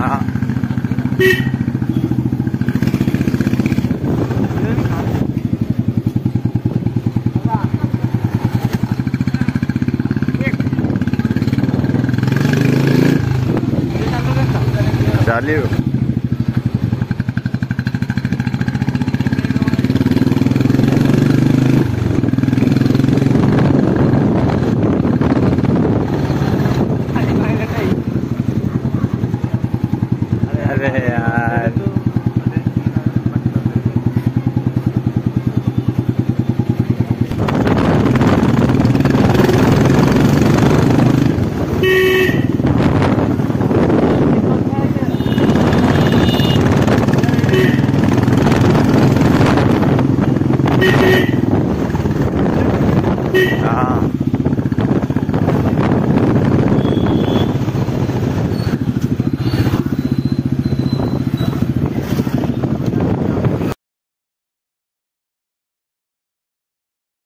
Ah. É velho. Ah.